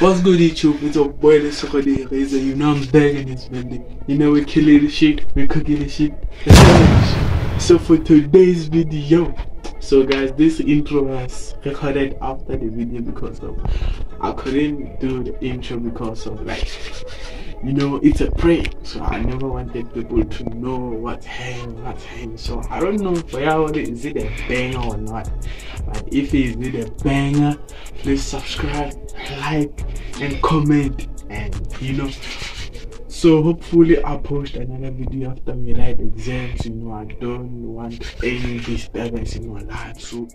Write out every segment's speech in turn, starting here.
What's good YouTube? It's your boy the Sokode Razor. You know I'm back in this building. You know we're killing the shit, we're cooking the shit. So for today's video, so guys, this intro was recorded after the video because of I couldn't do the intro because of like you know it's a prank so i never wanted people to know what's happening what's happening so i don't know for y'all is it a banger or not but if it is a banger please subscribe like and comment and you know. So hopefully i'll post another video after we write exams you know i don't want any disturbance in my life. So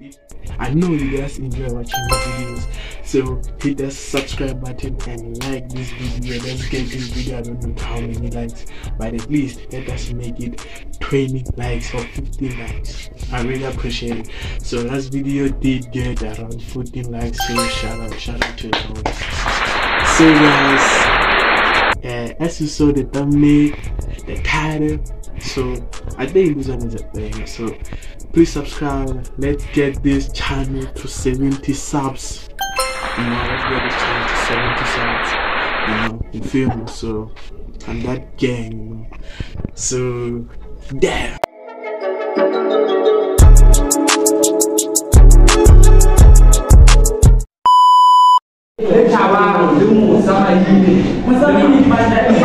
i know you guys enjoy watching the videos. So hit the subscribe button and like this video. Let's get this video. I don't know how many likes but at least let us make it 20 likes or 15 likes. I really appreciate it. So last video did get around 14 likes. So shout out shout out to everyone so guys as you saw the thumbnail the title. So i think this one is a thing. So please subscribe. Let's get this channel to 70 subs. You know let's get this channel to 70 subs. You know feel me so i'm that gang you know. So damn mimi. Kwa sababu mimi ni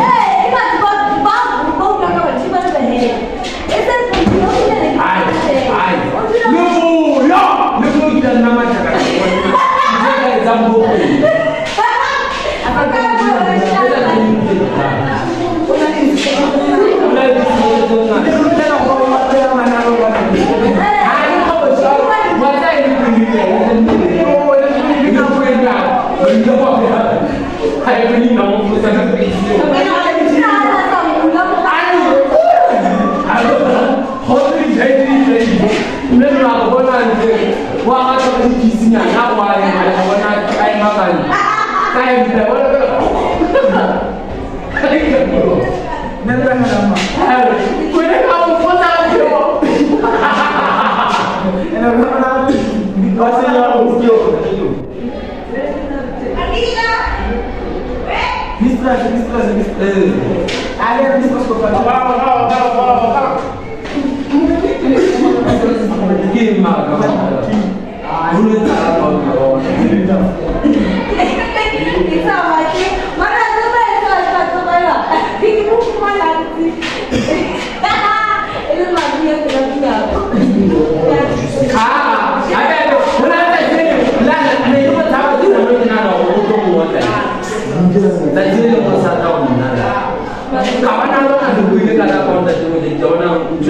entra, bueno, qué! No entra nada más. ¡Claro! ¡Fuera el jabón, pasa yo! En la rama, pasa el jabón, tío. ¡Arriba! ¿Eh? ¡Mistras, mistras, mistras! ¡Ale, mistras, por favor!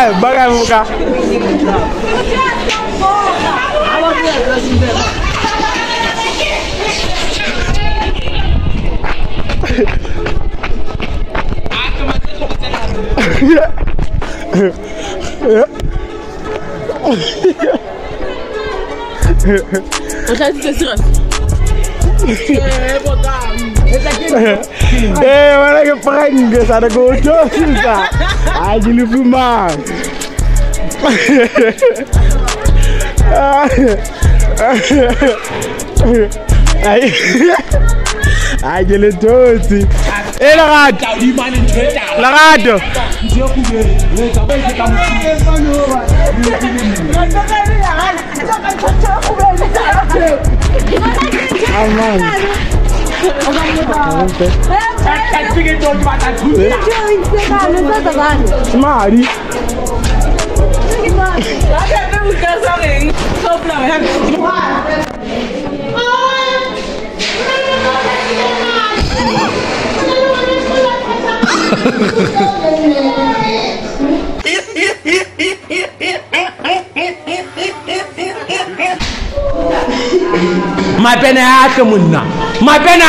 Bora, bora buscar. Wat zijn ze terug? Ik heb wat aan. Eh, mana ke perang ke sana gocor susah. Aji lu Ai. Aji lu dosi. Eh, Larad. Larad. Aman. Mari. My penny, I come não now. Ma è bene!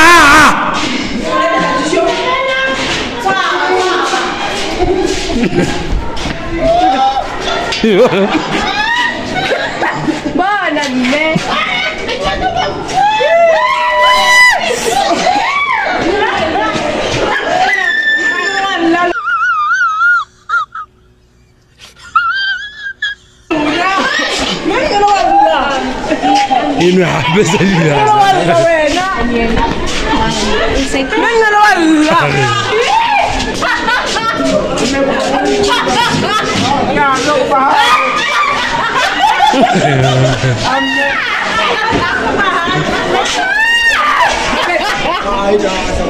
Eh, ah! Buona di me! Ini habis aja. Abesalila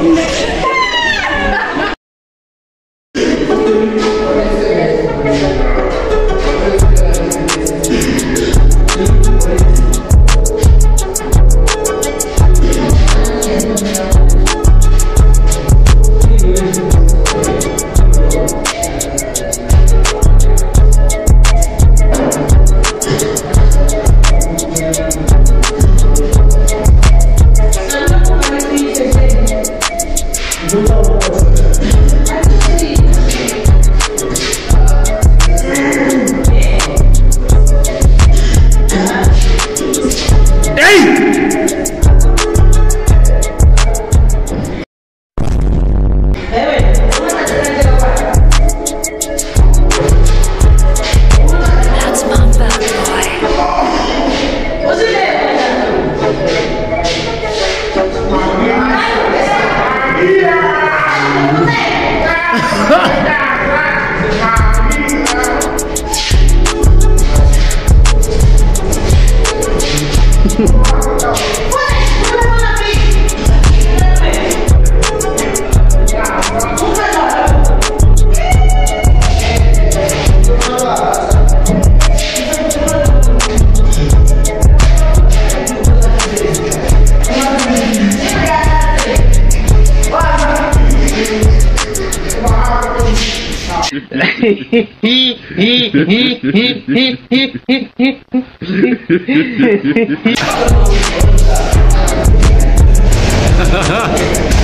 That's Ha ha ha!